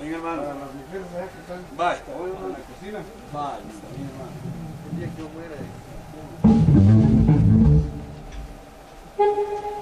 Venga, hermano. Para las? ¿eh? Bye. La cocina. Bye. Hermano. El.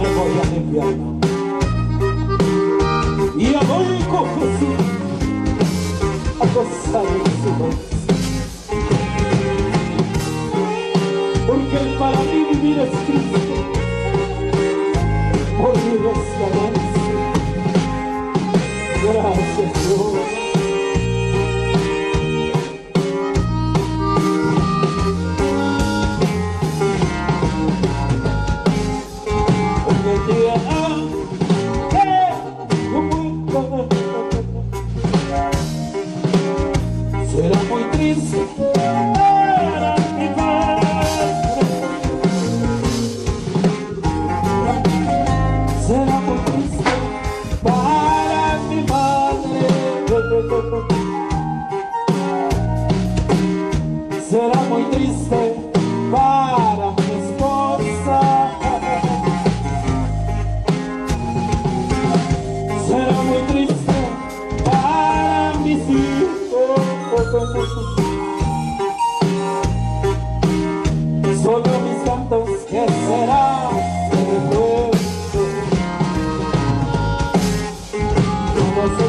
che voglia nebbiana io volco così a passare il silenzio perché il paladino mi descritto morire silenzio grazie Signore. estou para. Será muito triste para me sentir. Sobre mis cantos, que será? Você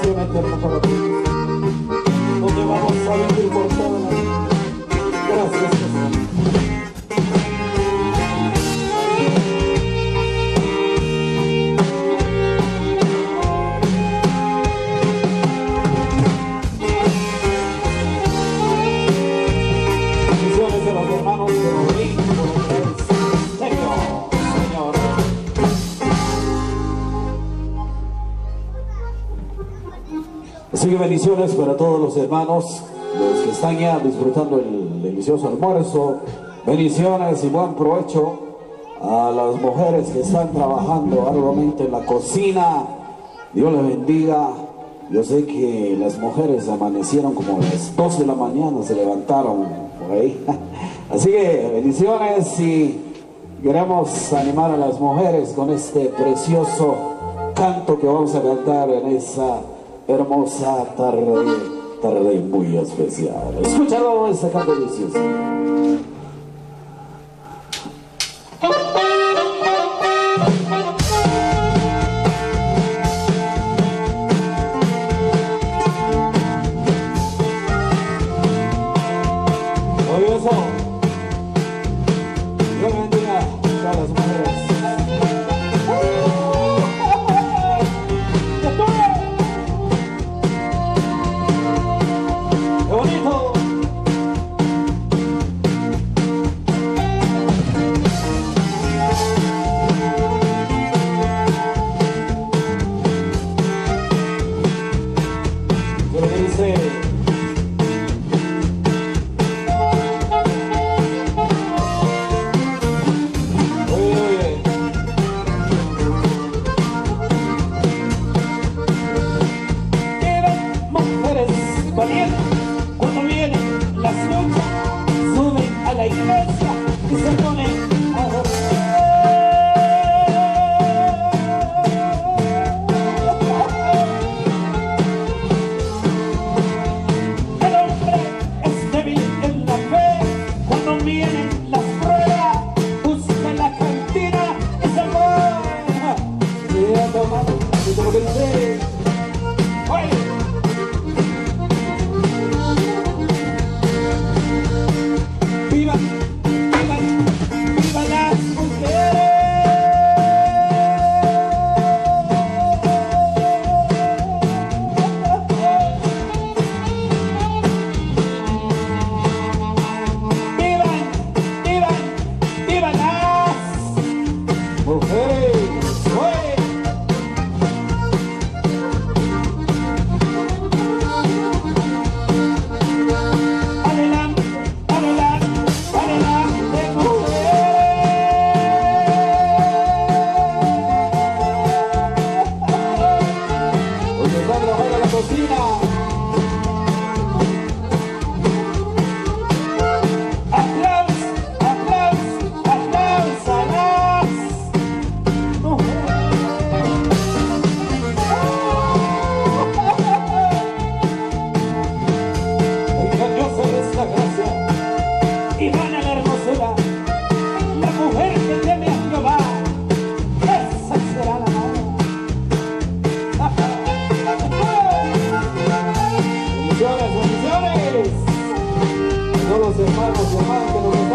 mansión eterna para ti. Donde vamos a vivir por toda la vida. Gracias, Jesús. Que bendiciones para todos los hermanos, los que están ya disfrutando el delicioso almuerzo. Bendiciones y buen provecho a las mujeres que están trabajando arduamente en la cocina. Dios les bendiga. Yo sé que las mujeres amanecieron como a las 12 de la mañana, se levantaron por ahí. Así que bendiciones y queremos animar a las mujeres con este precioso canto que vamos a cantar en esa hermosa tarde, tarde muy especial. Escúchalo este canto. A todos los hermanos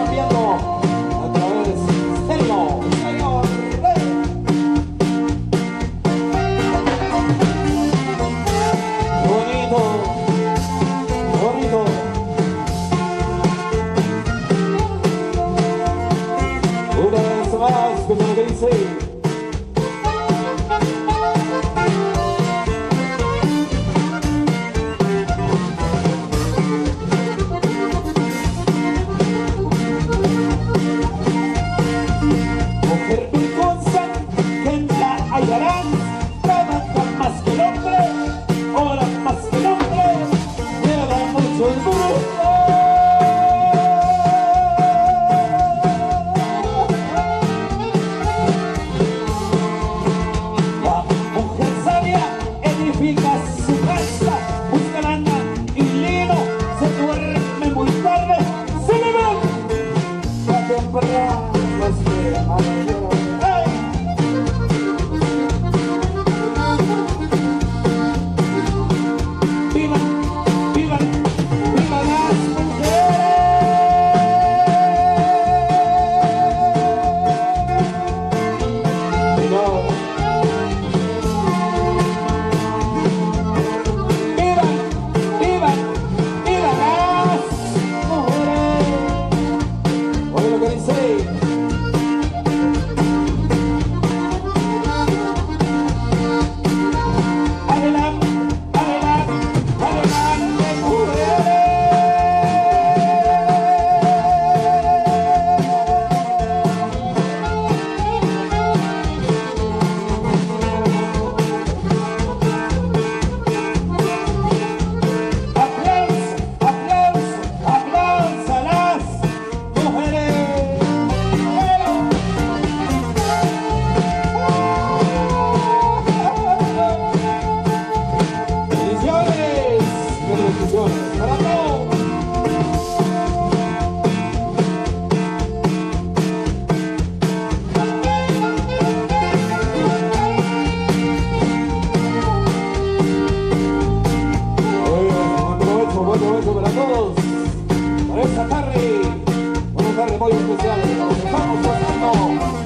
เพื่อให้เ